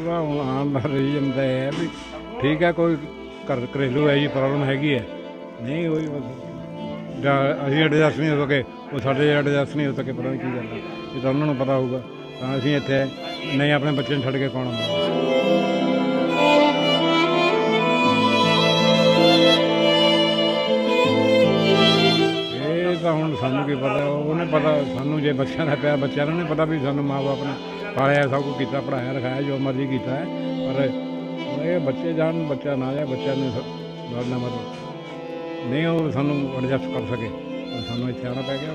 ਹੁਣ ਆਮ ਰੀਜਨ ਤਾਂ ਇਹ ਹੈ ਵੀ ਠੀਕ ਹੈ, ਕੋਈ ਘਰ ਘਰੇਲੂ ਹੈ ਜੀ ਪ੍ਰੋਬਲਮ ਹੈਗੀ ਹੈ। ਨਹੀਂ ਹੋਈ ਬਸ ਜਾਂ ਅਸੀਂ ਐਡਜਸਟ ਨਹੀਂ ਹੋ ਸਕੇ, ਉਹ ਸਾਡੇ ਐਡਜਸਟ ਨਹੀਂ ਹੋ ਸਕੇ, ਪਤਾ ਨਹੀਂ ਕੀ ਗੱਲ ਹੈ। ਇਹ ਤਾਂ ਉਹਨਾਂ ਨੂੰ ਪਤਾ ਹੋਊਗਾ, ਤਾਂ ਅਸੀਂ ਇੱਥੇ ਨਹੀਂ, ਆਪਣੇ ਬੱਚੇ ਨੂੰ ਛੱਡ ਕੇ ਕੌਣ ਆਉਂਦਾ? ਇਹ ਤਾਂ ਹੁਣ ਸਾਨੂੰ ਕੀ ਪਤਾ, ਉਹਨੇ ਪਤਾ ਸਾਨੂੰ ਜੇ ਬੱਚਿਆਂ ਦਾ ਪਿਆ, ਬੱਚਿਆਂ ਨੂੰ ਨਹੀਂ ਪਤਾ ਵੀ ਸਾਨੂੰ ਮਾਂ-ਬਾਪ ਨੇ ਪਾਲਿਆ ਸਭ ਕੁਝ ਕੀਤਾ ਪੜਾਇਆ ਲਿਖਾਇਆ, ਜੋ ਮਰਜ਼ੀ ਕੀਤਾ ਹੈ, ਪਰ ਇਹ ਬੱਚੇ ਜਾਣ, ਬੱਚਾ ਨਾ ਜਾਏ, ਬੱਚਿਆਂ ਨੇ ਲੜਨਾ ਮਤਲਬ ਨਹੀਂ, ਉਹ ਸਾਨੂੰ ਐਡਜਸਟ ਕਰ ਸਕੇ ਤਾਂ ਸਾਨੂੰ ਇੱਥੇ ਆਉਣਾ ਪੈ ਗਿਆ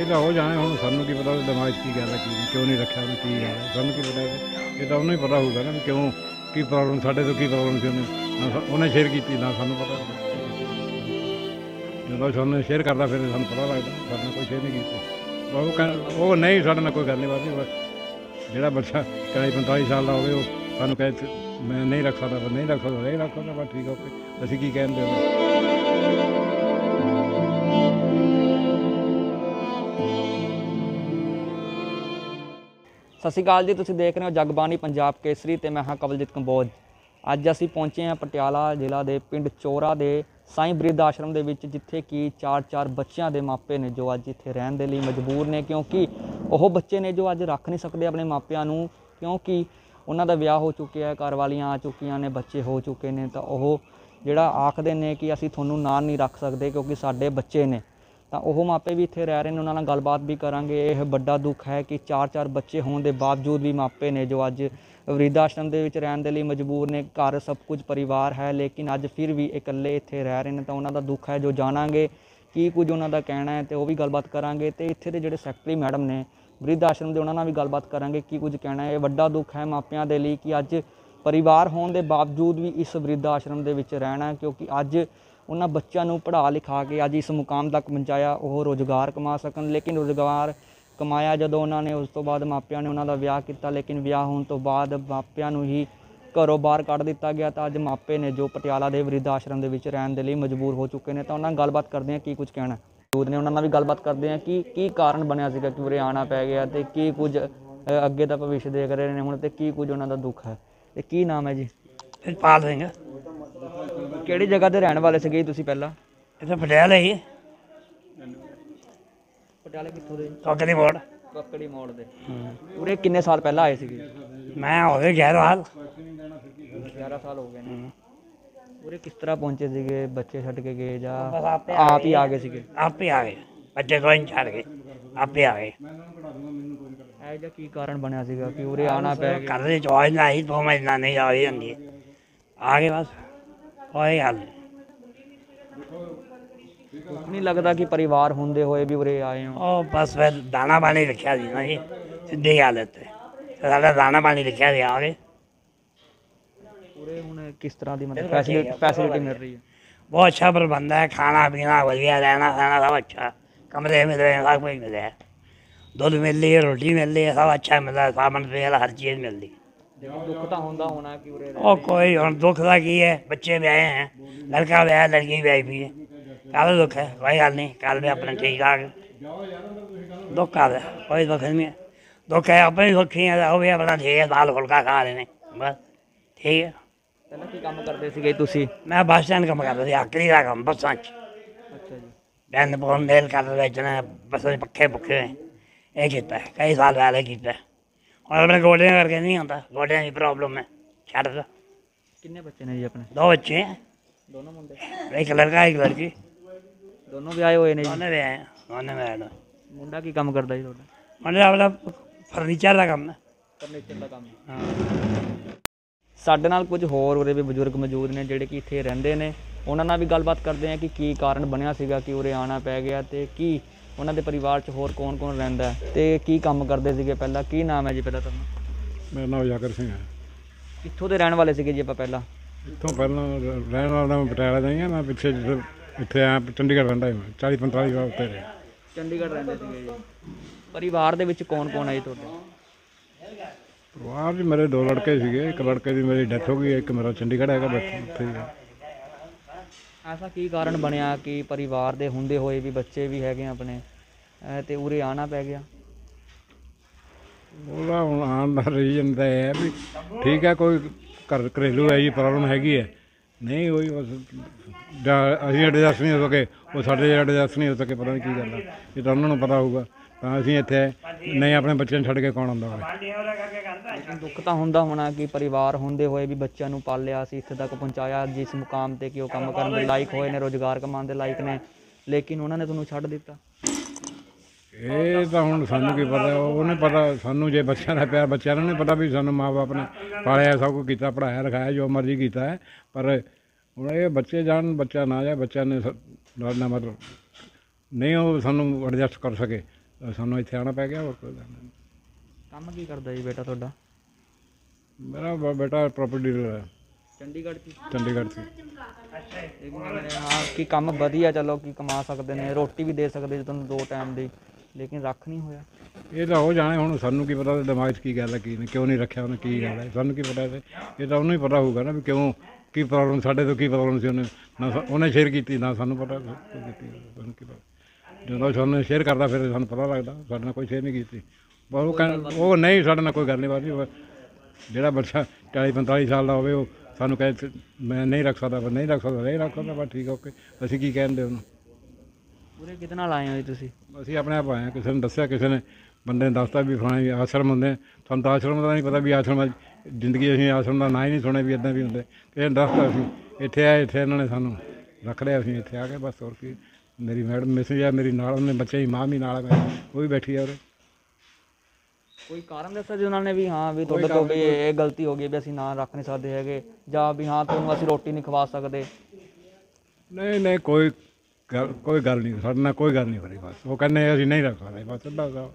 ਇਹ ਤਾਂ ਹੋ ਜਾਣੇ, ਹੁਣ ਸਾਨੂੰ ਕੀ ਪਤਾ ਦਿਮਾਗ 'ਚ ਕੀ ਗੱਲ ਹੈ, ਕੀ ਕਿਉਂ ਨਹੀਂ ਰੱਖਿਆ ਉਹਨੇ ਕੀ ਗੱਲ ਹੈ, ਸਾਨੂੰ ਕੀ ਪਤਾ ਇਹ- ਤਾਂ ਉਹਨੂੰ ਹੀ ਪਤਾ ਹੋਊਗਾ ਨਾ ਕਿਉਂ, ਕੀ ਪ੍ਰੋਬਲਮ ਸਾਡੇ ਤੋਂ ਕੀ ਪ੍ਰੋਬਲਮ ਸੀ ਉਹਨੇ। ਨਾ ਉਹਨੇ ਸ਼ੇਅਰ ਕੀਤੀ, ਨਾ ਸਾਨੂੰ ਪਤਾ। ਜਦੋਂ ਸਾਨੂੰ ਸ਼ੇਅਰ ਕਰਦਾ ਫਿਰ, ਸਾਨੂੰ ਪਤਾ ਲੱਗਦਾ, ਸਾਡੇ ਨਾਲ ਕੋਈ ਸ਼ੇਅਰ ਨਹੀਂ ਕੀਤਾ। ਉਹ ਕਹਿ- ਉਹ ਨਹੀਂ, ਸਾਡੇ ਨਾਲ ਕੋਈ ਗੱਲ ਨਹੀਂ ਬਾਤ ਬਸ ਜਿਹੜਾ ਬੱਚਾ 40 45 ਸਾਲ ਦਾ ਹੋਵੇ, ਉਹ ਸਾਨੂੰ ਕਹੇ ਤੇ ਮੈਂ ਨਹੀਂ ਰੱਖ ਸਕਦਾ ਬਸ ਨਹੀਂ ਰੱਖ ਸਕਦਾ ਨਹੀਂ ਰੱਖ ਸਕਦਾ ਬਸ ਠੀਕ ਆ, ਓਕੇ। ਅਸੀਂ ਕੀ ਕਹਿੰਦੇ ਹਾਂ ਸਤਿ ਸ਼੍ਰੀ ਅਕਾਲ ਜੀ, ਤੁਸੀਂ ਦੇਖ ਰਹੇ ਹੋ ਜਗਬਾਣੀ ਪੰਜਾਬ ਕੇਸਰੀ ਤੇ ਮੈਂ ਹਾਂ ਕਵਲਜੀਤ ਕੰਬੋਜ। ਅੱਜ ਅਸੀਂ ਪਹੁੰਚੇ ਹਾਂ ਪਟਿਆਲਾ ਜ਼ਿਲ੍ਹਾ ਦੇ ਪਿੰਡ ਚੋਰਾ ਦੇ ਸਾਈਂ ਬ੍ਰਿਧ ਆਸ਼ਰਮ ਦੇ ਵਿੱਚ ਜਿੱਥੇ ਕਿ ਚਾਰ ਚਾਰ ਬੱਚਿਆਂ ਦੇ ਮਾਪੇ ਨੇ ਜੋ ਅੱਜ ਇੱਥੇ ਰਹਿਣ ਦੇ ਲਈ ਮਜਬੂਰ ਨੇ, ਕਿਉਂਕਿ ਉਹ ਬੱਚੇ ਨੇ ਜੋ ਅੱਜ ਰੱਖ ਨਹੀਂ ਸਕਦੇ ਆਪਣੇ ਮਾਪਿਆਂ ਨੂੰ, ਕਿਉਂਕਿ ਉਹਨਾਂ ਦਾ ਵਿਆਹ ਹੋ ਚੁੱਕਿਆ ਹੈ, ਘਰ ਵਾਲੀਆਂ ਆ ਚੁੱਕੀਆਂ ਨੇ, ਬੱਚੇ ਹੋ ਚੁੱਕੇ ਨੇ, ਤਾਂ ਉਹ ਜਿਹੜਾ ਆਖਦੇ ਨੇ ਕਿ ਅਸੀਂ ਤੁਹਾਨੂੰ ਨਾਲ ਨਹੀਂ ਰੱਖ ਸਕਦੇ ਕਿਉਂਕਿ ਸਾਡੇ ਬੱਚੇ ਨੇ। ਤਾਂ ਉਹ ਮਾਪੇ ਵੀ ਇੱਥੇ ਰਹਿ ਰਹੇ ਨੇ, ਉਹਨਾਂ ਨਾਲ ਗੱਲਬਾਤ ਵੀ ਕਰਾਂਗੇ। ਇਹ ਵੱਡਾ ਦੁੱਖ ਹੈ ਕਿ ਚਾਰ ਚਾਰ ਬੱਚੇ ਹੋਣ ਦੇ ਬਾਵਜੂਦ ਵੀ ਮਾਪੇ ਨੇ ਜੋ ਅੱਜ ਵਰਿੱਧ ਆਸ਼ਰਮ ਦੇ ਵਿੱਚ ਰਹਿਣ ਦੇ ਲਈ ਮਜਬੂਰ ਨੇ, ਘਰ ਸਭ ਕੁਝ ਪਰਿਵਾਰ ਹੈ, ਲੇਕਿਨ ਅੱਜ ਫਿਰ ਵੀ ਇਕੱਲੇ ਇੱਥੇ ਰਹਿ ਰਹੇ ਨੇ, ਤਾਂ ਉਹਨਾਂ ਦਾ ਦੁੱਖ ਹੈ ਜੋ ਜਾਣਾਂਗੇ ਕੀ ਕੁਝ ਉਹਨਾਂ ਦਾ ਕਹਿਣਾ ਹੈ, ਤੇ ਉਹ ਵੀ ਗੱਲਬਾਤ ਕਰਾਂਗੇ। ਤੇ ਇੱਥੇ ਦੇ ਜਿਹੜੇ ਸੈਕਟਰੀ ਮੈਡਮ ਨੇ ਵਰਿੱਧ ਆਸ਼ਰਮ ਦੇ ਉਹਨਾਂ ਨਾਲ ਵੀ ਗੱਲਬਾਤ ਕਰਾਂਗੇ ਕੀ ਕੁਝ ਕਹਿਣਾ ਹੈ। ਇਹ ਵੱਡਾ ਦੁੱਖ ਹੈ ਮਾਪਿਆਂ ਦੇ ਲਈ ਕਿ ਅੱਜ ਪਰਿਵਾਰ ਹੋਣ ਦੇ ਬਾਵਜੂਦ ਵੀ ਇਸ ਵਰਿੱਧ ਆਸ਼ਰਮ ਦੇ ਵਿੱਚ ਰਹਿਣਾ ਕਿਉਂਕਿ ਅੱਜ ਉਹਨਾਂ ਬੱਚਿਆਂ ਨੂੰ ਪੜ੍ਹਾ ਲਿਖਾ ਕੇ ਅੱਜ ਇਸ ਮੁਕਾਮ ਤੱਕ ਪਹੁੰਚਾਇਆ, ਉਹ ਰੋਜ਼ਗਾਰ ਕਮਾ ਸਕਣ। ਲੇਕਿਨ ਰੋਜ਼ਗਾਰ ਕਮਾਇਆ ਜਦੋਂ ਉਹਨਾਂ ਨੇ ਉਸ ਤੋਂ ਬਾਅਦ ਮਾਪਿਆਂ ਨੇ ਉਹਨਾਂ ਦਾ ਵਿਆਹ ਕੀਤਾ ਲੇਕਿਨ ਵਿਆਹ ਹੋਣ ਤੋਂ ਬਾਅਦ ਮਾਪਿਆਂ ਨੂੰ ਹੀ ਘਰੋਂ ਬਾਹਰ ਕੱਢ ਦਿੱਤਾ ਗਿਆ ਤਾਂ ਅੱਜ ਮਾਪੇ ਨੇ ਜੋ ਪਟਿਆਲਾ ਦੇ ਵਰਿੱਧ ਆਸ਼ਰਮ ਦੇ ਵਿੱਚ ਰਹਿਣ ਦੇ ਲਈ ਮਜਬੂਰ ਹੋ ਚੁੱਕੇ ਨੇ। ਤਾਂ ਉਹਨਾਂ ਨਾਲ ਗੱਲਬਾਤ ਕਰਦੇ ਹਾਂ ਕੀ ਕੁਝ ਕਹਿਣਾ ਦੂਦ ਨੇ ਉਹਨਾਂ ਨਾਲ ਵੀ ਗੱਲਬਾਤ ਕਰਦੇ ਹਾਂ ਕਿ ਕੀ ਕਾਰਨ ਬਣਿਆ ਸੀਗਾ ਕਿ ਉਰੇ ਆਣਾ ਪੈ ਗਿਆ ਤੇ ਕੀ ਕੁਝ ਅੱਗੇ ਦਾ ਭਵਿੱਖ ਦੇਖ ਰਹੇ ਨੇ ਹੁਣ ਤੇ ਕੀ ਕੁਝ ਉਹਨਾਂ ਦਾ ਦੁੱਖ ਹੈ? ਤੇ ਕੀ ਨਾਮ ਹੈ ਜੀ? ਪਾਲ ਸਿੰਘ। ਕਿਹੜੀ ਜਗ੍ਹਾ ਤੇ ਰਹਿਣ ਵਾਲੇ ਸੀਗੇ ਤੁਸੀਂ ਪਹਿਲਾਂ? ਇੱਥੇ ਪਟਿਆਲੇ ਹੀ। ਪਟਿਆਲੇ ਕਿੱਥੋਂ ਦੇ? ਕੋਕਰੀ ਮੋੜ। ਕੱਕੜੀ ਮੋੜ ਦੇ। ਉਰੇ ਕਿੰਨੇ ਸਾਲ ਪਹਿਲਾਂ ਆਏ ਸੀਗੇ? ਮੈਂ ਹੋ ਗਿਆ ਗੈਰ ਹਾਲ 11 ਸਾਲ ਹੋ ਗਏ ਨੇ। ਉਰੇ ਕਿਸ ਤਰ੍ਹਾਂ ਪਹੁੰਚੇ ਸੀਗੇ? ਬੱਚੇ ਛੱਡ ਕੇ ਗਏ ਜਾਂ ਆਪੇ ਹੀ ਆ ਗਏ ਸੀਗੇ? ਆਪੇ ਆ ਗਏ। ਬੱਚੇ ਕੋਈ ਨਹੀਂ ਛੱਡ ਗਏ। ਆਪੇ ਆ ਗਏ। ਇਹ ਜਿਹਾ ਕੀ ਕਾਰਨ ਬਣਿਆ ਸੀਗਾ ਕਿ ਉਰੇ ਆਣਾ ਪੈ ਗਿਆ? ਘਰ ਦੇ ਚੋਇਸ ਨਾ ਹੀ ਦੋ ਮਹੀਨਾ ਨਹੀਂ ਆ ਜਾਂਦੀ ਹੈ। ਆ ਗਏ ਬਸ। ਕੋਈ ਨਹੀਂ ਨਹੀਂ ਲੱਗਦਾ ਕਿ ਪਰਿਵਾਰ ਹੁੰਦੇ ਹੋਏ ਵੀ ਉਰੇ ਆਏ ਹੋ? ਉਹ ਬਸ ਫਿਰ ਦਾਣਾ ਪਾਣੀ ਰੱਖਿਆ ਸੀ ਨਾ ਸਿੱਧੀ ਹਾਲਤ ਹੈ ਸਾਡਾ ਦਾਣਾ ਪਾਣੀ ਰੱਖਿਆ ਸੀ ਆ ਉਰੇ ਹੁਣ ਕਿਸ ਤਰ੍ਹਾਂ ਦੀ ਮਤਲਬ ਫੈਸਿਲਿਟੀ ਫੈਸਿਲਿਟੀ ਮਿਲ ਰਹੀ ਹੈ? ਬਹੁਤ ਅੱਛਾ ਪ੍ਰਬੰਧ ਹੈ ਖਾਣਾ ਪੀਣਾ ਵਧੀਆ ਰਹਿਣਾ ਸਹਿਣਾ ਸਭ ਅੱਛਾ। ਕਮਰੇ ਮਿਲ ਰਹੇ ਸਭ ਕੁਝ ਮਿਲ ਰਿਹਾ ਦੁੱਧ ਮਿਲ ਰਹੀ ਰੋਟੀ ਮਿਲ ਰਹੀ ਹੈ ਸਭ ਅੱਛਾ ਮਿਲਦਾ ਸਾਬਣ ਪੀਣ ਹਰ ਚੀਜ਼ ਮਿਲਦੀ। ਉਹ ਕੋਈ ਹੁਣ ਦੁੱਖ ਦਾ ਕੀ ਹੈ? ਬੱਚੇ ਵਿਆਹੇ ਹੈ ਲੜਕਾ ਵਿਆਹ ਲੜਕੀ ਵਿਆਹੀ ਵੀ ਹੈ। ਕਾਹਦਾ ਦੁੱਖ ਹੈ ਕੋਈ ਗੱਲ ਨਹੀਂ ਕੱਲ ਵੀ ਆਪਣਾ ਠੀਕ ਠਾਕ ਦੁੱਖ ਕਾਹਦਾ ਕੋਈ ਦੁੱਖ ਨਹੀਂ ਹੈ ਦੁੱਖ ਹੈ ਆਪਣੇ ਦੁੱਖੀ ਹੈ ਉਹ ਵੀ ਆਪਣਾ ਠੀਕ ਹੈ ਦਾਲ ਫੁਲਕਾ ਖਾ ਰਹੇ ਨੇ ਬਸ ਠੀਕ ਹੈ ਪਹਿਲਾਂ ਕੀ ਕੰਮ ਕਰਦੇ ਸੀਗੇ ਤੁਸੀਂ? ਮੈਂ ਬੱਸ ਸਟੈਂਡ ਕੰਮ ਕਰਦਾ ਸੀ ਆਖਰੀ ਦਾ ਕੰਮ ਬੱਸਾਂ 'ਚ। ਅੱਛਾ ਜੀ। ਬੈਨ ਪੌਣ ਮੇਲ ਕਰ ਵੇਚਣਾ ਬੱਸਾਂ 'ਚ ਪੱਖੇ ਪੁੱਖੇ। ਇਹ ਕੀਤਾ ਹੈ, ਕਈ ਸਾਲ ਪਹਿਲੇ ਕੀਤਾ। ਹੈ। ਹੁਣ ਆਪਣੇ ਗੋਡਿਆਂ ਕਰਕੇ ਨਹੀਂ ਆਉਂਦਾ ਗੋਡਿਆਂ ਦੀ ਪ੍ਰੋਬਲਮ ਹੈ ਛੱਡ ਦੋ। ਕਿੰਨੇ ਬੱਚੇ ਨੇ ਜੀ ਆਪਣੇ? ਦੋ ਬੱਚੇ ਹੈ ਦੋਨੋਂ ਮੁੰਡੇ। ਇੱਕ ਲੜਕਾ ਇੱਕ ਲੜਕੀ। ਦੋਨੋਂ ਵਿਆਹੇ ਹੋਏ ਨੇ ਜੀ। ਉਹਨੇ ਵੀ ਆਏ ਉਹਨੇ ਵੀ ਆਏ ਮੁੰਡਾ ਕੀ ਕੰਮ ਕਰਦਾ ਜੀ ਤੁਹਾਡਾ? ਉਹਨੇ ਆਪਣਾ ਫਰਨੀਚਰ ਦਾ ਕੰਮ ਹੈ। ਫਰਨੀਚਰ ਦਾ ਕੰਮ ਹਾਂ। ਸਾਡੇ ਨਾਲ ਕੁਝ ਹੋਰ ਉਰੇ ਵੀ ਬਜ਼ੁਰਗ ਮੌਜੂਦ ਨੇ ਜਿਹੜੇ ਕਿ ਇੱਥੇ ਰਹਿੰਦੇ ਨੇ। ਉਹਨਾਂ ਨਾਲ ਵੀ ਗੱਲਬਾਤ ਕਰਦੇ ਆ ਕਿ ਕੀ ਕਾਰਨ ਬਣਿਆ ਸੀਗਾ ਕਿ ਉਰੇ ਆਣਾ ਪੈ ਗਿਆ ਤੇ ਕੀ ਉਹਨਾਂ ਦੇ ਪਰਿਵਾਰ 'ਚ ਹੋਰ ਕੌਣ-ਕੌਣ ਰਹਿੰਦਾ ਹੈ ਤੇ ਕੀ ਕੰਮ ਕਰਦੇ ਸੀਗੇ ਪਹਿਲਾਂ? ਕੀ ਨਾਮ ਹੈ ਜੀ ਪਹਿਲਾਂ ਤੁਹਾਨੂੰ ਮੇਰਾ ਨਾਮ ਉਜਾਗਰ ਸਿੰਘ ਹੈ। ਕਿੱਥੋਂ ਦੇ ਰਹਿਣ ਵਾਲੇ ਸੀਗੇ ਜੀ ਆਪਾਂ ਪਹਿਲਾਂ? ਇੱਥੋਂ ਪਹਿਲਾਂ ਰਹਿਣ ਵਾਲਾ ਮੈਂ ਪਟਿਆਲਾ ਦਾ ਹੀ ਹਾਂ ਮੈਂ ਪਿੱਛੇ ਇੱਥੇ ਆਇਆ ਚੰਡੀਗੜ੍ਹ ਰਹਿੰਦਾ ਮੈਂ 40 45 ਸਾਲ ਉੱਤੇ ਰਿਹਾ। ਚੰਡੀਗੜ੍ਹ ਰਹਿੰਦੇ ਸੀਗੇ ਜੀ। ਪਰਿਵਾਰ ਦੇ ਵਿੱਚ ਕੌਣ-ਕੌਣ ਹੈ ਜੀ ਤੁਹਾਡੇ? ਪਰਿਵਾਰ 'ਚ ਮੇਰੇ ਦੋ ਲੜਕੇ ਸੀਗੇ ਇੱਕ ਲੜਕੇ ਦੀ ਮੇਰੀ ਡੈਥ ਹੋ ਗਈ ਇੱਕ ਮੇਰਾ ਚੰਡੀਗੜ੍ਹ ਹੈਗਾ ਬਸ ਉੱਥੇ ਹੀ ਹੈ ਐਸਾ ਕੀ ਕਾਰਨ ਬਣਿਆ ਕਿ ਪਰਿਵਾਰ ਦੇ ਹੁੰਦੇ ਹੋਏ ਵੀ ਬੱਚੇ ਵੀ ਹੈਗੇ ਆ ਆਪਣੇ ਅਹ ਤੇ ਉਰੇ ਆਣਾ ਪੈ ਗਿਆ? ਉਹਦਾ ਹੁਣ ਆਉਣ ਦਾ ਰੀਜਨ ਤਾਂ ਇਹ ਹੈ ਵੀ ਠੀਕ ਹੈ ਕੋਈ ਘਰ ਘਰੇਲੂ ਹੈ ਜੀ ਪ੍ਰੋਬਲਮ ਹੈਗੀ ਹੈ। ਨਹੀਂ, ਉਹੀ ਬਸ ਜਾਂ ਅਸੀਂ ਐਡਜਸਟ ਨਹੀਂ ਹੋ ਸਕੇ ਉਹ ਸਾਡੇ ਐਡਜਸਟ ਨਹੀਂ ਹੋ ਸਕੇ ਪਤਾ ਨਹੀਂ ਕੀ ਗੱਲ ਹੈ ਇਹ ਤਾਂ ਉਹਨਾਂ ਨੂੰ ਪਤਾ ਹੋਊਗਾ। ਤਾਂ ਅਸੀਂ ਇੱਥੇ ਆਏ। ਨਹੀਂ, ਆਪਣੇ ਬੱਚਿਆਂ ਨੂੰ ਛੱਡ ਕੇ ਕੌਣ ਆਉਂਦਾ ਹੋਵੇ? ਦੁੱਖ ਤਾਂ ਹੁੰਦਾ ਹੋਣਾ ਕਿ ਪਰਿਵਾਰ ਹੁੰਦੇ ਹੋਏ ਵੀ ਬੱਚਿਆਂ ਨੂੰ ਪਾਲਿਆ ਸੀ, ਇੱਥੇ ਤੱਕ ਪਹੁੰਚਾਇਆ, ਜਿਸ ਮੁਕਾਮ ਤੇ ਕਿ ਉਹ ਕੰਮ ਕਰਨ ਦੇ ਲਾਇਕ ਹੋਏ ਨੇ, ਰੋਜ਼ਗਾਰ ਕਮਾਉਣ ਦੇ ਲਾਇਕ ਨੇ, ਲੇਕਿਨ ਉਹਨਾਂ ਨੇ ਤੁਹਾਨੂੰ ਛੱਡ ਦਿੱਤਾ। ਇਹ ਤਾਂ ਹੁਣ ਸਾਨੂੰ ਕੀ ਪਤਾ ਉਹਨੇ ਪਤਾ ਸਾਨੂੰ ਜੇ ਬੱਚਿਆਂ ਦਾ ਪਿਆਰ ਬੱਚਿਆਂ ਨੂੰ ਨਹੀਂ ਪਤਾ ਵੀ ਸਾਨੂੰ ਮਾਪੇ ਨੇ ਪਾਲਿਆ ਸਭ ਕੁਝ ਕੀਤਾ ਪੜਾਇਆ ਲਿਖਾਇਆ ਜੋ ਮਰਜ਼ੀ ਕੀਤਾ ਹੈ ਪਰ ਹੁਣ ਇਹ ਬੱਚੇ ਜਾਣ ਬੱਚਾ ਨਾ ਜਾਏ ਬੱਚਿਆਂ ਨੇ ਲੜਨਾ ਮਤਲਬ ਨਹੀਂ ਉਹ ਸਾਨੂੰ ਐਡਜਸਟ ਕਰ ਸਕੇ ਸਾਨੂੰ ਇੱਥੇ ਆਉਣਾ ਪੈ ਗਿਆ ਹੋਰ ਕੋਈ ਗੱਲ ਨਹੀਂ। ਕੰਮ ਕੀ ਕਰਦਾ ਜੀ ਬੇਟਾ ਤੁਹਾਡਾ? ਮੇਰਾ ਬ- ਬੇਟਾ ਪ੍ਰਾਪਰਟੀ ਡੀਲਰ ਹੈ। ਚੰਡੀਗੜ੍ਹ 'ਚ? ਚੰਡੀਗੜ੍ਹ 'ਚ। ਨੇ ਹਾਂ ਕਿ ਕੰਮ ਵਧੀਆ ਚਲੋ ਕਿ ਕਮਾ ਸਕਦੇ ਨੇ ਰੋਟੀ ਵੀ ਦੇ ਸਕਦੇ ਜੇ ਤੁਹਾਨੂੰ ਦੋ ਟਾਈਮ ਦੀ। ਲੇਕਿਨ ਰੱਖ ਨਹੀਂ ਹੋਇਆ। ਇਹ ਤਾਂ ਉਹ ਜਾਣੇ, ਹੁਣ ਸਾਨੂੰ ਕੀ ਪਤਾ ਉਹਦੇ ਦਿਮਾਗ 'ਚ ਕੀ ਗੱਲ ਹੈ, ਕੀ ਨਹੀਂ, ਕਿਉਂ ਨਹੀਂ ਰੱਖਿਆ ਉਹਨੇ, ਕੀ ਗੱਲ ਹੈ, ਸਾਨੂੰ ਕੀ ਪਤਾ ਇਹ ਇਹ ਤਾਂ ਉਹਨੂੰ ਹੀ ਪਤਾ ਹੋਊਗਾ ਨਾ ਵੀ ਕਿਉਂ, ਕੀ ਪ੍ਰੋਬਲਮ ਸਾਡੇ ਤੋਂ ਕੀ ਪ੍ਰੋਬਲਮ ਸੀ ਉਹਨੇ। ਨਾ ਸਾ- ਉਹਨੇ ਸ਼ੇਅਰ ਕੀਤੀ, ਨਾ ਸਾਨੂੰ ਪਤਾ ਕੋਈ ਕੀਤੀ, ਸਾਨੂੰ ਕੀ ਪਤਾ। ਜਦੋਂ ਸਾਨੂੰ ਸ਼ੇਅਰ ਕਰਦਾ ਫਿਰ ਸਾਨੂੰ ਪਤਾ ਲੱਗਦਾ, ਸਾਡੇ ਨਾਲ ਕੋਈ ਸ਼ੇਅਰ ਨਹੀਂ ਕੀਤੀ। ਪਰ ਉਹ ਕਹਿੰ ਉਹ ਨਹੀਂ, ਸਾਡੇ ਨਾਲ ਕੋਈ ਗੱਲ ਨਹੀਂ ਬਾਤ ਜਿਹੜਾ ਬੱਚਾ 40 45 ਸਾਲ ਦਾ ਹੋਵੇ, ਉਹ ਸਾਨੂੰ ਕਹੇ ਤੇ ਮੈਂ ਨਹੀਂ ਰੱਖ ਸਕਦਾ ਪਰ ਨਹੀਂ ਰੱਖ ਸਕਦਾ, ਨਹੀਂ ਰੱਖ ਸਕਦਾ, ਬਸ ਠੀਕ ਓਕੇ। ਅਸੀਂ ਕੀ ਕਹਿੰਦੇ ਉਹਨੂੰ? ਪੂਰੇ ਕਿਤੇ ਨਾਲ ਆਏ ਹੋ ਜੀ ਤੁਸੀਂ? ਅਸੀਂ ਆਪਣੇ ਆਪ ਆਏ ਹਾਂ। ਕਿਸੇ ਨੇ ਦੱਸਿਆ ਕਿਸੇ ਨੇ ਬੰਦੇ ਨੇ ਦੱਸਤਾ ਵੀ ਫਲਾਣੇ ਵੀ ਆਸ਼ਰਮ ਹੁੰਦੇ ਆ। ਸਾਨੂੰ ਤਾਂ ਆਸ਼ਰਮ ਦਾ ਨਹੀਂ ਪਤਾ ਵੀ ਆਸ਼ਰਮ ਆ। ਜ਼ਿੰਦਗੀ ਅਸੀਂ ਆਸ਼ਰਮ ਦਾ ਨਾਂ ਹੀ ਨਹੀਂ ਸੁਣਿਆ ਵੀ ਇਦਾਂ ਵੀ ਹੁੰਦੇ। ਕਿਸੇ ਨੇ ਦੱਸਤਾ ਅਸੀਂ ਇੱਥੇ ਆਏ ਇੱਥੇ ਇਹਨਾਂ ਨੇ ਸਾਨੂੰ ਰੱਖ ਲਿਆ ਅਸੀਂ ਇੱਥੇ ਆ ਗਏ ਬਸ। ਹੋਰ ਕੀ। ਮੇਰੀ ਮੈਡਮ ਮੈਸੇਜ ਆ ਮੇਰੀ ਨਾਲ ਉਹਨੇ ਬੱਚੇ ਦੀ ਮਾਂ ਵੀ ਨਾਲ ਹੈ ਉਹ ਵੀ ਬੈਠੀ ਆ ਉਰੇ। ਕੋਈ ਕਾਰਨ ਦੱਸਿਆ ਜੀ ਉਹਨਾਂ ਨੇ ਵੀ ਹਾਂ ਵੀ ਤੁਹਾਡੇ ਤੋਂ ਵੀ ਇਹ ਗਲਤੀ ਹੋ ਗਈ ਵੀ ਅਸੀਂ ਨਾਂ ਰੱਖ ਨਹੀਂ ਸਕਦੇ ਹੈਗੇ ਜਾਂ ਵੀ ਹਾਂ ਤੁਹਾਨੂੰ ਅਸੀਂ ਰੋਟੀ ਨਹੀਂ ਖਵਾ ਸਕਦੇ? ਨਹੀਂ ਨਹੀਂ ਕੋਈ ਗੱਲ ਕੋਈ ਗੱਲ ਨਹੀਂ ਸਾਡੇ ਨਾਲ ਕੋਈ ਗੱਲ ਨਹੀਂ ਹੋਈ ਬਸ। ਉਹ ਕਹਿੰਦੇ ਅਸੀਂ ਨਹੀਂ ਰੱਖ ਸਕਦੇ ਬਸ ਅੱਧਾ ਦਾ।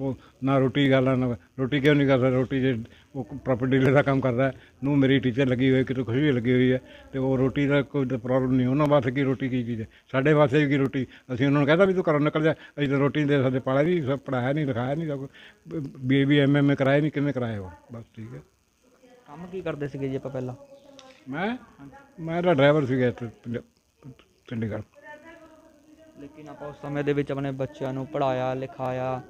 ਉਹ ਨਾ ਰੋਟੀ ਗੱਲ ਨਾ ਰੋਟੀ ਕਿਉਂ ਨਹੀਂ ਕਰਦਾ? ਰੋਟੀ ਜੇ ਉਹ ਪ੍ਰਾਪਰਟੀ ਡੀਲਰ ਦਾ ਕੰਮ ਕਰਦਾ ਹੈ, ਨੂੰ ਮੇਰੀ ਟੀਚਰ ਲੱਗੀ ਹੋਈ ਕਿਤੇ ਕੁਛ ਵੀ ਲੱਗੀ ਹੋਈ ਹੈ ਤੇ ਉਹ ਰੋਟੀ ਦਾ ਕੋਈ ਪ੍ਰੋਬਲਮ ਨਹੀਂ ਉਹਨਾਂ ਵਾਸਤੇ ਕੀ ਰੋਟੀ ਕੀ ਚੀਜ਼ ਹੈ? ਸਾਡੇ ਵਾਸਤੇ ਕੀ ਰੋਟੀ? ਅਸੀਂ ਉਹਨਾਂ ਨੂੰ ਕਹਿੰਦਾ ਵੀ ਤੂੰ ਘਰੋਂ ਨਿਕਲ ਜਾ ਅਸੀਂ ਤਾਂ ਰੋਟੀ ਨਹੀਂ ਦੇ ਸਕਦੇ ਪਾਲਿਆ ਨਹੀਂ ਸਭ ਪੜਾਇਆ ਨਹੀਂ ਲਿਖਾਇਆ ਨਹੀਂ ਸਭ ਬੀ ਬੀ ਐਮ ਐਮ ਕਰਾਇਆ ਨਹੀਂ ਕਿਵੇਂ ਕਰਾਇਆ ਉਹ? ਬਸ ਠੀਕ ਹੈ। ਕੰਮ ਕੀ ਕਰਦੇ ਸੀਗੇ ਜੀ ਆਪਾਂ ਪਹਿਲਾਂ? ਮੈਂ? ਮੈਂ ਤਾਂ ਡਰਾਈਵਰ ਸੀਗਾ ਇੱਥੇ ਪੰਜ- ਚੰਡੀਗੜ੍ਹ। ਲੇਕਿਨ ਆਪਾਂ ਉਸ ਸਮੇਂ ਦੇ ਵਿੱਚ ਆਪਣੇ ਬੱਚਿਆਂ ਨੂੰ ਪੜਾਇਆ ਲਿਖਾਇਆ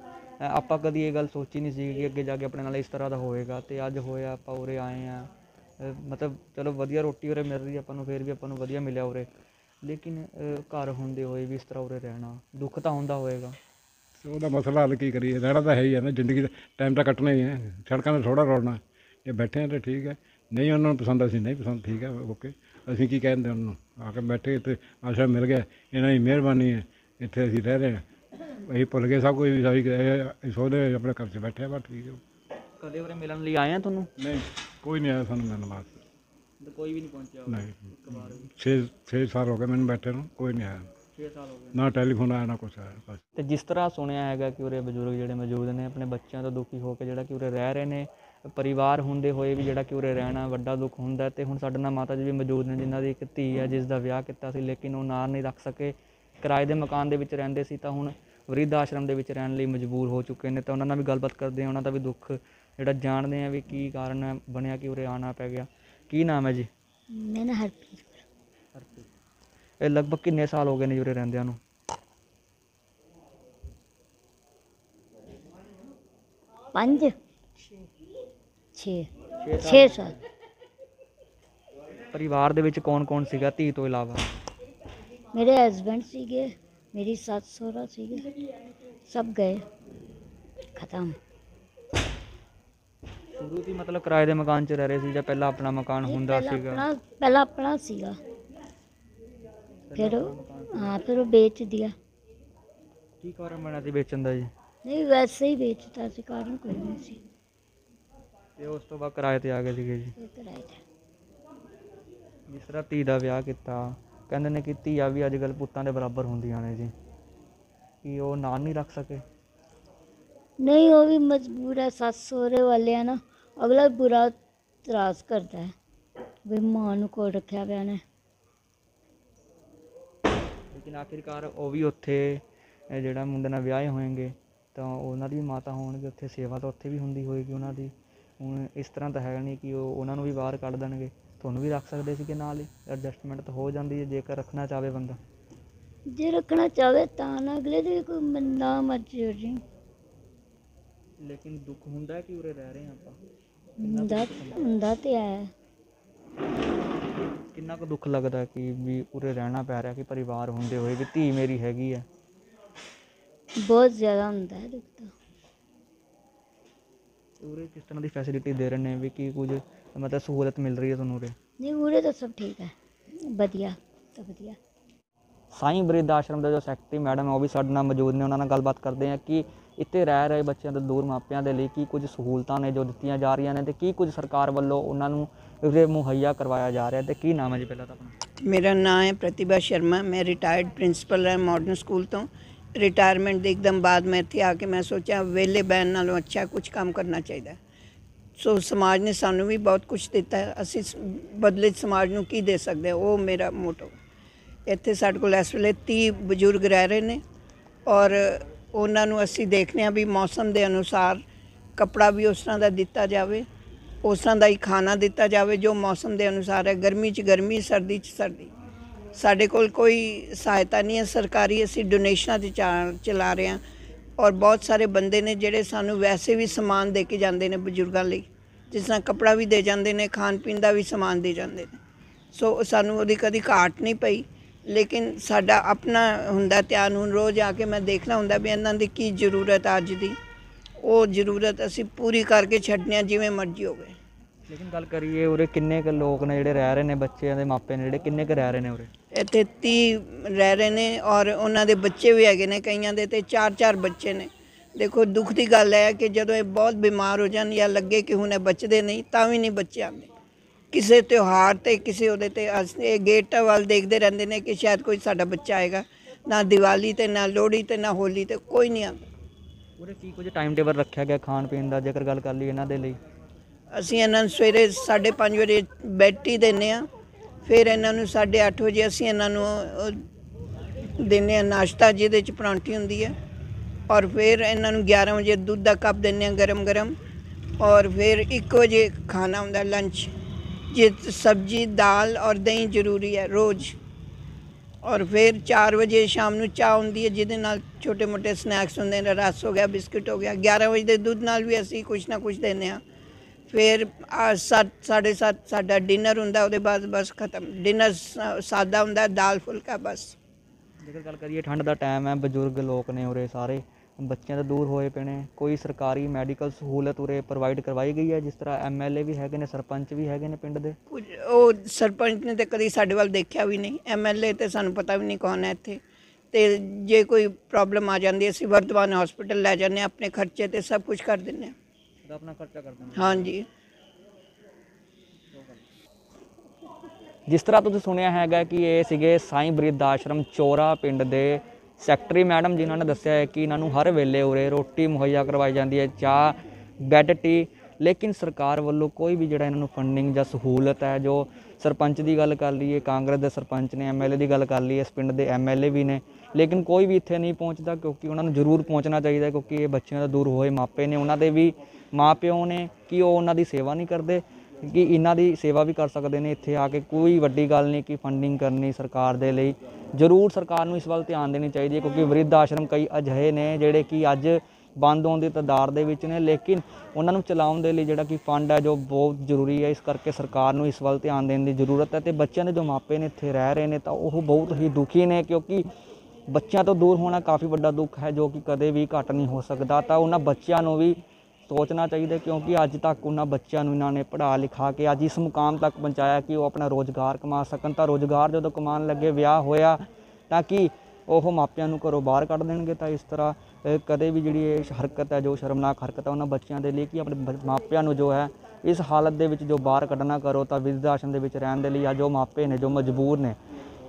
ਆਪਾਂ ਕਦੀ ਇਹ ਗੱਲ ਸੋਚੀ ਨਹੀਂ ਸੀ ਕਿ ਅੱਗੇ ਜਾ ਕੇ ਆਪਣੇ ਨਾਲ ਇਸ ਤਰ੍ਹਾਂ ਦਾ ਹੋਏਗਾ ਤੇ ਅੱਜ ਹੋਇਆ, ਆਪਾਂ ਉਰੇ ਆਏ ਆ ਮਤਲਬ ਚਲੋ ਵਧੀਆ ਰੋਟੀ ਉਰੇ ਮਿਲ ਰਹੀ, ਆਪਾਂ ਨੂੰ ਫਿਰ ਵੀ ਆਪਾਂ ਨੂੰ ਵਧੀਆ ਮਿਲਿਆ ਉਰੇ। ਲੇਕਿਨ ਘਰ ਹੁੰਦੇ ਹੋਏ ਵੀ ਇਸ ਤਰ੍ਹਾਂ ਉਰੇ ਰਹਿਣਾ, ਦੁੱਖ ਤਾਂ ਹੁੰਦਾ ਹੋਏਗਾ। ਉਹਦਾ ਮਸਲਾ ਹੱਲ ਕੀ ਕਰੀਏ? ਰਹਿਣਾ ਤਾਂ ਹੈ ਹੀ ਹੈ ਨਾ, ਜ਼ਿੰਦਗੀ ਦਾ ਟਾਈਮ ਤਾਂ ਕੱਟਣਾ ਹੀ ਹੈ। ਸੜਕਾਂ 'ਤੇ ਥੋੜਾ ਰੋੜਨਾ ਜੇ ਬੈਠੇ ਹਾਂ ਤਾਂ ਠੀਕ ਹੈ। ਨਹੀਂ ਉਹਨਾਂ ਨੂੰ ਪਸੰਦ ਅਸੀਂ ਨਹੀਂ ਪਸੰਦ ਠੀਕ ਹੈ ਓਕੇ ਅਸੀਂ ਕੀ ਕਹਿੰਦੇ ਉਹਨਾਂ? ਨੂੰ ਆ ਕੇ ਬੈਠੇ ਤੇ ਆਸ਼ਰਮ ਮਿਲ ਗਿਆ ਇਹਨਾਂ ਦੀ ਮਿਹਰਬਾਨੀ ਹੈ ਇੱਥੇ ਅਸੀਂ ਰਹਿ ਰਹੇ ਹਾਂ। ਅਸੀਂ ਭੁੱਲ ਗਏ ਸਭ ਕੁਝ ਵੀ ਸਾਰੀ ਇਹ ਸੋਦੇ ਆਪਣੇ ਘਰ 'ਚ ਬੈਠੇ ਆ ਬਸ ਠੀਕ ਹੈ। ਕਦੇ ਉਰੇ ਮਿਲਣ ਲਈ ਆਏ ਆ ਤੁਹਾਨੂੰ? ਨਹੀਂ ਕੋਈ ਨਹੀਂ ਆਇਆ ਸਾਨੂੰ ਮਿਲਣ ਵਾਸਤੇ। ਕੋਈ ਵੀ ਨਹੀਂ ਪਹੁੰਚਿਆ ਨਹੀਂ। 6 6 ਸਾਲ ਹੋ ਗਏ ਮੈਨੂੰ ਬੈਠੇ ਨੂੰ ਕੋਈ ਨਹੀਂ ਆਇਆ। 6 ਸਾਲ ਹੋ ਗਏ। ਨਾ ਟੈਲੀਫੋਨ ਆਇਆ ਨਾ ਕੁਛ ਆਇਆ ਬਸ। ਤੇ ਜਿਸ ਤਰ੍ਹਾਂ ਸੁਣਿਆ ਹੈਗਾ ਕਿ ਉਰੇ ਬਜ਼ੁਰਗ ਜਿਹੜੇ ਮੌਜੂਦ ਨੇ ਆਪਣੇ ਬੱਚਿਆਂ ਤੋਂ ਦੁਖੀ ਹੋ ਕੇ ਜਿਹੜਾ ਕਿ ਉਰੇ ਰਹਿ ਰਹੇ ਨੇ ਪਰਿਵਾਰ ਹੁੰਦੇ ਹੋਏ ਵੀ ਜਿਹੜਾ ਕਿ ਉਰੇ ਰਹਿਣਾ ਵੱਡਾ ਦੁੱਖ ਹੁੰਦਾ ਤੇ ਹੁਣ ਸਾਡੇ ਨਾਲ ਮਾਤਾ ਜੀ ਵੀ ਮੌਜੂਦ ਨੇ ਜਿਨ੍ਹਾਂ ਦੀ ਇੱਕ ਧੀ ਹੈ ਜਿਸ ਦਾ ਵਿਆਹ ਕੀਤਾ ਸੀ ਲੇਕਿਨ ਉਹ ਨਾਰ ਨਹੀਂ ਰੱਖ ਸਕੇ। ਕਿਰਾਏ ਦੇ ਮਕਾਨ ਦੇ ਵਿੱਚ ਰਹਿੰਦੇ ਸੀ ਤਾਂ ਹੁਣ ਵਰਿੱਧ ਆਸ਼ਰਮ ਦੇ ਵਿੱਚ ਰਹਿਣ ਲਈ ਮਜਬੂਰ ਹੋ ਚੁੱਕੇ ਨੇ। ਤਾਂ ਉਹਨਾਂ ਨਾਲ ਵੀ ਗੱਲਬਾਤ ਕਰਦੇ ਹਾਂ ਉਹਨਾਂ ਦਾ ਵੀ ਦੁੱਖ ਜਿਹੜਾ ਜਾਣਦੇ ਆ ਵੀ ਕੀ ਕਾਰਨ ਹੈ ਬਣਿਆ ਕਿ ਉਰੇ ਆਣਾ ਪੈ ਗਿਆ। ਕੀ ਨਾਮ ਹੈ ਜੀ? ਮੇਰਾ ਹਰਪ੍ਰੀਤ ਕੌਰ। ਇਹ ਲਗਭਗ ਕਿੰਨੇ ਸਾਲ ਹੋ ਗਏ ਨੇ ਉਰੇ ਰਹਿੰਦਿਆਂ ਨੂੰ? ਪੰਜ। ਛੇ। ਛੇ ਸਾਲ। ਪਰਿਵਾਰ ਦੇ ਵਿੱਚ ਕੌਣ-ਕੌਣ ਸੀਗਾ ਧੀ ਤੋਂ ਇਲਾਵਾ? ਮੇਰੇ ਹਸਬੰਡ ਸੀਗੇ ਮੇਰੀ ਸੱਸ ਸਹੁਰਾ ਸੀਗੇ। ਸਭ ਗਏ। ਖਤਮ। ਸ਼ੁਰੂ ਹੀ ਮਤਲਬ ਕਿਰਾਏ ਦੇ ਮਕਾਨ 'ਚ ਰਹਿ ਰਹੇ ਸੀ ਜਾਂ ਪਹਿਲਾਂ ਆਪਣਾ ਮਕਾਨ ਹੁੰਦਾ ਪਹਿਲਾਂ ਸੀਗਾ? ਆਪਣਾ ਪਹਿਲਾਂ ਆਪਣਾ ਸੀਗਾ। ਫਿਰ ਉਹ- ਹਾਂ ਫਿਰ ਉਹ ਵੇਚ ਦਿਆ ਕੀ ਕਾਰਨ ਬਣਿਆ ਸੀ ਵੇਚਣ ਦਾ ਜੀ? ਨਹੀਂ ਵੈਸੇ ਹੀ ਵੇਚਤਾ ਸੀ ਕਾਰਨ ਕੋਈ ਨਹੀਂ ਸੀ। ਤੇ ਉਸ ਤੋਂ ਬਾਅਦ ਕਿਰਾਏ ਤੇ ਆ ਗਏ ਸੀਗੇ ਜੀ। ਇਹ ਕਿਰਾਏ ਤੇ। ਜਿਸ ਤਰ੍ਹਾਂ ਧੀ ਦਾ ਵਿਆਹ ਕੀਤਾ ਕਹਿੰਦੇ ਨੇ ਕਿ ਧੀਆਂ ਵੀ ਅੱਜ ਕੱਲ੍ਹ ਪੁੱਤਾਂ ਦੇ ਬਰਾਬਰ ਹੁੰਦੀਆਂ ਨੇ ਜੀ। ਕੀ ਉਹ ਨਾਂ ਨਹੀਂ ਰੱਖ ਸਕੇ। ਨਹੀਂ ਉਹ ਵੀ ਮਜਬੂਰ ਹੈ ਸੱਸ ਸਹੁਰੇ ਵਾਲੇ ਆ ਨਾ ਅਗਲਾ ਬੁਰਾ ਤਰਾਸ ਕਰਦਾ ਹੈ ਵੀ ਮਾਂ ਨੂੰ ਕੋਲ ਰੱਖਿਆ ਪਿਆ ਨੇ। ਲੇਕਿਨ ਆਖਿਰਕਾਰ ਉਹ ਵੀ ਉੱਥੇ ਇਹ ਜਿਹੜਾ ਮੁੰਡੇ ਨਾਲ ਵਿਆਹੇ ਹੋਣਗੇ ਤਾਂ ਉਹਨਾਂ ਦੀ ਵੀ ਮਾਤਾ ਹੋਣਗੇ ਉੱਥੇ ਸੇਵਾ ਤਾਂ ਉੱਥੇ ਵੀ ਹੁੰਦੀ ਹੋਏਗੀ ਉਹਨਾਂ ਦੀ। ਹੁਣ ਇਸ ਤਰ੍ਹਾਂ ਤਾਂ ਹੈਗਾ ਨਹੀਂ ਕਿ ਉਹ ਉਹਨਾਂ ਨੂੰ ਵੀ ਬਾਹਰ ਕੱਢ ਦੇਣਗੇ। ਤੁਹਾਨੂੰ ਵੀ ਰੱਖ ਸਕਦੇ ਸੀ ਕਿ ਨਾਲ ਹੀ। ਐਡਜਸਟਮੈਂਟ ਤਾਂ ਹੋ ਜਾਂਦੀ ਹੈ ਜੇਕਰ ਰੱਖਣਾ ਚਾਹਵੇ ਬੰਦਾ। ਜੇ ਰੱਖਣਾ ਚਾਹਵੇ ਤਾਂ ਨਾ ਅਗਲੇ ਦੇ ਕੋਈ ਮ- ਨਾ ਮਰਜ਼ੀ ਹੋ ਜੀ। ਲੇਕਿਨ ਦੁੱਖ ਹੁੰਦਾ ਹੈ ਕਿ ਉਰੇ ਰਹਿ ਰਹੇ ਹਾਂ ਆਪਾਂ? ਹੁੰਦਾ ਹੁੰਦਾ? ਤੇ ਹੈ। ਕਿੰਨਾ ਕੁ ਦੁੱਖ ਲੱਗਦਾ ਹੈ ਕਿ ਵੀ ਉਰੇ ਰਹਿਣਾ ਪੈ ਰਿਹਾ ਕਿ ਪਰਿਵਾਰ ਹੁੰਦੇ ਹੋਏ ਵੀ ਧੀ ਮੇਰੀ ਹੈਗੀ ਹੈ? ਬਹੁਤ ਜ਼ਿਆਦਾ ਹੁੰਦਾ ਹੈ ਦੁੱਖ ਤੇ। ਉਰੇ ਕਿਸ ਤਰ੍ਹਾਂ ਦੀ ਫੈਸਿਲਿਟੀ ਦੇ ਰਹੇ ਨੇ ਵੀ ਕੀ ਕੁਝ ਮਤਲਬ ਸਹੂਲਤ ਮਿਲ ਰਹੀ ਹੈ ਤੁਹਾਨੂੰ ਉਰੇ? ਨਹੀਂ ਉਰੇ ਤਾਂ ਸਭ ਠੀਕ ਹੈ। ਵਧੀਆ ਸਭ ਵਧੀਆ। ਸਾਈਂ ਬ੍ਰਿਧ ਆਸ਼ਰਮ ਦੇ ਜੋ ਸੈਕਟਰੀ ਮੈਡਮ ਹੈ ਉਹ ਵੀ ਸਾਡੇ ਨਾਲ ਮੌਜੂਦ ਨੇ। ਉਹਨਾਂ ਨਾਲ ਗੱਲਬਾਤ ਕਰਦੇ ਹਾਂ ਕਿ ਇੱਥੇ ਰਹਿ ਰਹੇ ਬੱਚਿਆਂ ਦੇ ਦੂਰ ਮਾਪਿਆਂ ਦੇ ਲਈ ਕੀ ਕੁਝ ਸਹੂਲਤਾਂ ਨੇ ਜੋ ਦਿੱਤੀਆਂ ਜਾ ਰਹੀਆਂ ਨੇ ਤੇ ਕੀ ਕੁਝ ਸਰਕਾਰ ਵੱਲੋਂ ਉਹਨਾਂ ਨੂੰ ਉਰੇ ਮੁਹੱਈਆ ਕਰਵਾਇਆ ਜਾ ਰਿਹਾ ਤੇ ਕੀ ਨਾਮ ਹੈ ਜੀ ਪਹਿਲਾਂ ਤਾਂ ਆਪਣਾ? ਮੇਰਾ ਨਾਮ ਹੈ ਪ੍ਰਤਿਭਾ ਸ਼ਰਮਾ। ਮੈਂ ਰਿਟਾਇਰਡ ਪ੍ਰਿੰਸੀਪਲ ਹਾਂ ਮਾਡਰਨ ਸਕੂਲ ਤੋਂ। ਰਿਟਾਇਰਮੈਂਟ ਦੇ ਇੱਕਦਮ ਬਾਅਦ ਮੈਂ ਇੱਥੇ ਆ ਕੇ ਮੈਂ ਸੋਚਿਆ ਵਿਹਲੇ ਬੈਨ ਨਾਲੋਂ ਅੱਛਾ ਕੁਝ ਕੰਮ ਕਰਨਾ ਚਾਹੀਦਾ ਸੋ ਸਮਾਜ ਨੇ ਸਾਨੂੰ ਵੀ ਬਹੁਤ ਕੁਝ ਦਿੱਤਾ ਅਸੀਂ ਬਦਲੇ ਸਮਾਜ ਨੂੰ ਕੀ ਦੇ ਸਕਦੇ ਉਹ ਮੇਰਾ ਮੋਟੋ। ਇੱਥੇ ਸਾਡੇ ਕੋਲ ਇਸ ਵੇਲੇ 30 ਬਜ਼ੁਰਗ ਰਹਿ ਰਹੇ ਨੇ ਔਰ ਉਹਨਾਂ ਨੂੰ ਅਸੀਂ ਦੇਖਦੇ ਹਾਂ ਵੀ ਮੌਸਮ ਦੇ ਅਨੁਸਾਰ ਕੱਪੜਾ ਵੀ ਉਸ ਤਰ੍ਹਾਂ ਦਾ ਦਿੱਤਾ ਜਾਵੇ, ਉਸ ਤਰ੍ਹਾਂ ਦਾ ਹੀ ਖਾਣਾ ਦਿੱਤਾ ਜਾਵੇ ਜੋ ਮੌਸਮ ਦੇ ਅਨੁਸਾਰ ਹੈ। ਗਰਮੀ 'ਚ ਗਰਮੀ, ਸਰਦੀ 'ਚ ਸਰਦੀ। ਸਾਡੇ ਕੋਲ ਕੋਈ ਸਹਾਇਤਾ ਨਹੀਂ ਹੈ। ਸਰਕਾਰੀ ਅਸੀਂ ਡੋਨੇਸ਼ਨਾਂ ਤੇ ਚਾ- ਚਲਾ ਰਹੇ ਹਾਂ ਔਰ ਬਹੁਤ ਸਾਰੇ ਬੰਦੇ ਨੇ ਜਿਹੜੇ ਸਾਨੂੰ ਵੈਸੇ ਵੀ ਸਮਾਨ ਦੇ ਕੇ ਜਾਂਦੇ ਨੇ ਬਜ਼ੁਰਗਾਂ ਲਈ। ਜਿਸ ਤਰ੍ਹਾਂ ਕੱਪੜਾ ਵੀ ਦੇ ਜਾਂਦੇ ਨੇ ਖਾਣ ਪੀਣ ਦਾ ਵੀ ਸਮਾਨ ਦੇ ਜਾਂਦੇ ਨੇ। ਸੋ ਸਾਨੂੰ ਉਹਦੀ ਕਦੀ ਘਾਟ ਨਹੀਂ ਪਈ। ਲੇਕਿਨ ਸਾਡਾ ਆਪਣਾ ਹੁੰਦਾ ਧਿਆਨ। ਹੁਣ ਰੋਜ਼ ਆ ਕੇ ਮੈਂ ਦੇਖਣਾ ਹੁੰਦਾ ਵੀ ਇਹਨਾਂ ਦੀ ਕੀ ਜ਼ਰੂਰਤ ਆ ਅੱਜ ਦੀ। ਉਹ ਜ਼ਰੂਰਤ ਅਸੀਂ ਪੂਰੀ ਕਰਕੇ ਛੱਡਨੇ ਆ ਜਿਵੇਂ ਮਰਜ਼ੀ ਹੋਵੇ। ਲੇਕਿਨ ਗੱਲ ਕਰੀਏ ਉਰੇ ਕਿੰਨੇ ਕੁ ਲੋਕ ਨੇ ਜਿਹੜੇ ਰਹਿ ਰਹੇ ਨੇ ਬੱਚਿਆਂ ਦੇ ਮਾਪੇ ਨੇ ਜਿਹੜੇ ਕਿੰਨੇ ਕੁ ਰਹਿ ਰਹੇ ਨੇ ਉਰੇ? ਇੱਥੇ 30 ਰਹਿ ਰਹੇ ਨੇ ਔਰ ਉਹਨਾਂ ਦੇ ਬੱਚੇ ਵੀ ਹੈਗੇ ਨੇ ਕਈਆਂ ਦੇ ਤੇ 4-4 ਬੱਚੇ ਨੇ। ਦੇਖੋ ਦੁੱਖ ਦੀ ਗੱਲ ਹੈ ਕਿ ਜਦੋਂ ਇਹ ਬਹੁਤ ਬਿਮਾਰ ਹੋ ਜਾਣ ਜਾਂ ਲੱਗੇ ਕਿ ਹੁਣ ਇਹ ਬਚਦੇ ਨਹੀਂ ਤਾਂ ਵੀ ਨਹੀਂ ਬੱਚੇ ਆਉਂਦੇ। ਕਿਸੇ ਤਿਉਹਾਰ ਤੇ ਕਿਸੇ ਉਹਦੇ ਤੇ ਅਸੀਂ ਇਹ ਗੇਟ ਵੱਲ ਦੇਖਦੇ ਰਹਿੰਦੇ ਨੇ ਕਿ ਸ਼ਾਇਦ ਕੋਈ ਸਾਡਾ ਬੱਚਾ ਆਏਗਾ। ਨਾ ਦੀਵਾਲੀ ਤੇ ਨਾ ਲੋਹੜੀ ਤੇ ਨਾ ਹੋਲੀ ਤੇ ਕੋਈ ਨਹੀਂ ਆਉਂਦਾ। ਉਰੇ ਕੀ ਕੁਝ ਟਾਈਮ ਟੇਬਲ ਰੱਖਿਆ ਗਿਆ ਖਾਣ ਪੀਣ ਦਾ ਜੇਕਰ ਗੱਲ ਕਰ ਲਈ ਇਹਨਾਂ ਦੇ ਲਈ? ਅਸੀਂ ਇਹਨਾਂ ਨੂੰ ਸਵੇਰੇ 5:30 ਵਜੇ ਬੈਡ ਟੀ ਦਿੰਦੇ ਆ ਫਿਰ ਇਹਨਾਂ ਨੂੰ 8:30 ਵਜੇ ਅਸੀਂ ਇਹਨਾਂ ਨੂੰ ਅਹ, ਦਿੰਦੇ ਆ ਨਾਸ਼ਤਾ ਜਿਹਦੇ ਚ ਪਰੌਂਠੀ ਹੁੰਦੀ ਹੈ। ਔਰ ਫਿਰ ਇਹਨਾਂ ਨੂੰ 11 ਵਜੇ ਦੁੱਧ ਦਾ ਕੱਪ ਦਿੰਦੇ ਆ ਗਰਮ ਗਰਮ। ਔਰ ਫਿਰ 1 ਵਜੇ ਖਾਣਾ ਹੁੰਦਾ ਲੰਚ ਜੇ ਸਬਜੀ ਦਾਲ ਔਰ ਦਹੀਂ ਜ਼ਰੂਰੀ ਹੈ ਰੋਜ਼। ਔਰ ਫਿਰ 4 ਵਜੇ ਸ਼ਾਮ ਨੂੰ ਚਾਹ ਹੁੰਦੀ ਹੈ ਜਿਹਦੇ ਨਾਲ ਛੋਟੇ ਮੋਟੇ ਸਨੈਕਸ ਹੁੰਦੇ ਨੇ ਰਸ ਹੋ ਗਿਆ ਬਿਸਕੁਟ ਹੋ ਗਿਆ। 11 ਵਜੇ ਦੇ ਦੁੱਧ ਨਾਲ ਵੀ ਅਸੀਂ ਕੁਛ ਨਾ ਕੁਛ ਦਿੰਦੇ ਹਾਂ। ਫਿਰ ਆ ਸੱਤ ਸਾਢੇ ਸੱਤ ਸਾਡਾ ਡਿਨਰ ਹੁੰਦਾ ਉਹਦੇ ਬਾਅਦ ਬਸ ਖਤਮ। ਡਿਨਰ ਸਾਦਾ ਹੁੰਦਾ ਦਾਲ ਫੁਲਕਾ ਬਸ। ਜੇਕਰ ਗੱਲ ਕਰੀਏ ਠੰਡ ਦਾ ਟਾਈਮ ਹੈ ਬਜ਼ੁਰਗ ਲੋਕ ਨੇ ਉਰੇ ਸਾਰੇ ਬੱਚਿਆਂ ਤੋਂ ਦੂਰ ਹੋਏ ਪਏ ਨੇ ਕੋਈ ਸਰਕਾਰੀ ਮੈਡੀਕਲ ਸਹੂਲਤ ਉਰੇ ਪ੍ਰੋਵਾਈਡ ਕਰਵਾਈ ਗਈ ਹੈ ਜਿਸ ਤਰ੍ਹਾਂ ਐਮਐਲਏ ਵੀ ਹੈਗੇ ਨੇ ਸਰਪੰਚ ਵੀ ਹੈਗੇ ਨੇ ਪਿੰਡ ਦੇ? ਉਹ ਸਰਪੰਚ ਨੇ ਤੇ ਕਦੀ ਸਾਡੇ ਵੱਲ ਦੇਖਿਆ ਵੀ ਨਹੀਂ। ਐਮਐਲਏ ਤੇ ਸਾਨੂੰ ਪਤਾ ਵੀ ਨਹੀਂ ਕੌਣ ਹੈ ਇੱਥੇ। ਤੇ ਜੇ ਕੋਈ ਪ੍ਰੋਬਲਮ ਆ ਜਾਂਦੀ ਹੈ, ਅਸੀਂ ਵਰਧਮਾਨ ਹਸਪੀਟਲ ਲੈ ਜਾਂਦੇ ਆਪਣੇ ਖਰਚੇ ਤੇ ਸਭ ਕੁਝ ਕਰ ਦਿੰਦੇ ਹਾਂ। ਆਪਣਾ ਖਰਚਾ ਕਰਦੇ ਨੇ ਹਾਂਜੀ। ਜਿਸ ਤਰ੍ਹਾਂ ਤੁਸੀਂ ਸੁਣਿਆ ਹੈਗਾ ਕਿ ਇਹ ਸੀਗੇ ਸਾਈਂ ਬ੍ਰਿਧ ਆਸ਼ਰਮ ਚੋਰਾ ਪਿੰਡ ਦੇ ਸੈਕਟਰੀ ਮੈਡਮ ਜਿਨ੍ਹਾਂ ਨੇ ਦੱਸਿਆ ਹੈ ਕਿ ਇਹਨਾਂ ਨੂੰ ਹਰ ਵੇਲੇ ਉਰੇ ਰੋਟੀ ਮੁਹੱਈਆ ਕਰਵਾਈ ਜਾਂਦੀ ਹੈ ਚਾਹ ਬੈੱਡ ਟੀ। ਲੇਕਿਨ ਸਰਕਾਰ ਵੱਲੋਂ ਕੋਈ ਵੀ ਜਿਹੜਾ ਇਹਨਾਂ ਨੂੰ ਫੰਡਿੰਗ ਜਾਂ ਸਹੂਲਤ ਹੈ ਜੋ ਸਰਪੰਚ ਦੀ ਗੱਲ ਕਰ ਲਈਏ ਕਾਂਗਰਸ ਦੇ ਸਰਪੰਚ ਨੇ ਐਮਐਲਏ ਦੀ ਗੱਲ ਕਰ ਲਈਏ ਇਸ ਪਿੰਡ ਦੇ ਐਮਐਲਏ ਵੀ ਨੇ। ਲੇਕਿਨ ਕੋਈ ਵੀ ਇੱਥੇ ਨਹੀਂ ਪਹੁੰਚਦਾ ਕਿਉਂਕਿ ਉਹਨਾਂ ਨੂੰ ਜ਼ਰੂਰ ਪਹੁੰਚਣਾ ਚਾਹੀਦਾ ਕਿਉਂਕਿ ਇਹ ਬੱਚਿਆਂ ਦਾ ਦੂਰ ਹੋਏ ਮਾਪੇ ਨੇ ਉਹਨਾਂ ਦੇ ਵੀ ਮਾਪਿਓ ਨੇ ਕਿ ਉਹ ਉਹਨਾਂ ਦੀ ਸੇਵਾ ਨਹੀਂ ਕਰਦੇ, ਕਿ ਇਹਨਾਂ ਦੀ ਸੇਵਾ ਵੀ ਕਰ ਸਕਦੇ ਨੇ। ਇੱਥੇ ਆ ਕੇ ਕੋਈ ਵੱਡੀ ਗੱਲ ਨਹੀਂ ਕਿ ਫੰਡਿੰਗ ਕਰਨੀ ਸਰਕਾਰ ਦੇ ਲਈ। ਜ਼ਰੂਰ ਸਰਕਾਰ ਨੂੰ ਇਸ ਵੱਲ ਧਿਆਨ ਦੇਣੀ ਚਾਹੀਦੀ ਹੈ, ਕਿਉਂਕਿ ਵਰਿੱਧ ਆਸ਼ਰਮ ਕਈ ਅਜਿਹੇ ਨੇ ਜਿਹੜੇ ਕਿ ਅੱਜ ਬੰਦ ਹੋਣ ਦੀ ਤਦਾਰ ਦੇ ਵਿੱਚ ਨੇ, ਲੇਕਿਨ ਉਹਨਾਂ ਨੂੰ ਚਲਾਉਣ ਦੇ ਲਈ ਜਿਹੜਾ ਕਿ ਫੰਡ ਹੈ, ਜੋ ਬਹੁਤ ਜ਼ਰੂਰੀ ਹੈ, ਇਸ ਕਰਕੇ ਸਰਕਾਰ ਨੂੰ ਇਸ ਵੱਲ ਧਿਆਨ ਦੇਣ ਦੀ ਜ਼ਰੂਰਤ ਹੈ। ਤੇ ਬੱਚਿਆਂ ਦੇ ਜੋ ਮਾਪੇ ਨੇ ਇੱਥੇ ਰਹਿ ਰਹੇ ਨੇ, ਤਾਂ ਉਹ ਬਹੁਤ ਹੀ ਦੁਖੀ ਨੇ, ਕਿਉਂਕਿ ਬੱਚਿਆਂ ਤੋਂ ਦੂਰ ਹੋਣਾ ਕਾਫੀ ਵੱਡਾ ਦੁੱਖ ਹੈ, ਜੋ ਕਿ ਕਦੇ ਵੀ ਘਟ ਨਹੀਂ ਹੋ ਸਕਦਾ। ਤਾਂ ਉਹਨਾਂ ਬੱਚਿਆਂ ਨੂੰ ਵੀ ਸੋਚਣਾ ਚਾਹੀਦਾ ਕਿਉਂਕਿ ਅੱਜ ਤੱਕ ਉਹਨਾਂ ਬੱਚਿਆਂ ਨੂੰ ਇਹਨਾਂ ਨੇ ਪੜ੍ਹਾ ਲਿਖਾ ਕੇ ਅੱਜ ਇਸ ਮੁਕਾਮ ਤੱਕ ਪਹੁੰਚਾਇਆ ਕਿ ਉਹ ਆਪਣਾ ਰੋਜ਼ਗਾਰ ਕਮਾ ਸਕਣ। ਤਾਂ ਰੋਜ਼ਗਾਰ ਜਦੋਂ ਕਮਾਉਣ ਲੱਗੇ, ਵਿਆਹ ਹੋਇਆ, ਤਾਂ ਕਿ ਉਹ ਮਾਪਿਆਂ ਨੂੰ ਘਰੋਂ ਬਾਹਰ ਕੱਢ ਦੇਣਗੇ? ਤਾਂ ਇਸ ਤਰ੍ਹਾਂ ਕਦੇ ਵੀ ਜਿਹੜੀ ਇਹ ਹਰਕਤ ਹੈ, ਜੋ ਸ਼ਰਮਨਾਕ ਹਰਕਤ ਹੈ ਉਹਨਾਂ ਬੱਚਿਆਂ ਦੇ ਲਈ ਕਿ ਆਪਣੇ ਮਾਪਿਆਂ ਨੂੰ ਜੋ ਹੈ, ਇਸ ਹਾਲਤ ਦੇ ਵਿੱਚ ਜੋ ਬਾਹਰ ਕੱਢਣਾ ਕਰੋ, ਤਾਂ ਵਿਰਧ ਆਸ਼ਰਮ ਦੇ ਵਿੱਚ ਰਹਿਣ ਦੇ ਲਈ ਆ ਜੋ ਮਾਪੇ ਨੇ, ਜੋ ਮਜਬੂਰ ਨੇ,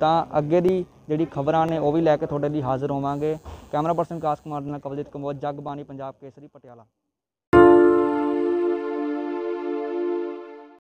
ਤਾਂ ਅੱਗੇ ਦੀ ਜਿਹੜੀ ਖਬਰਾਂ ਨੇ ਉਹ ਵੀ ਲੈ ਕੇ ਤੁਹਾਡੇ ਲਈ ਹਾਜ਼ਰ ਹੋਵਾਂਗੇ। ਕੈਮਰਾ ਪਰਸਨ ਕਾਸ ਕੁਮਾਰ ਦੇ ਨਾਲ ਕਵਲਜੀਤ ਕੰਬੋਜ, ਜਗਬਾਣੀ ਪੰਜਾਬ ਕੇਸਰੀ, ਪਟਿਆਲਾ।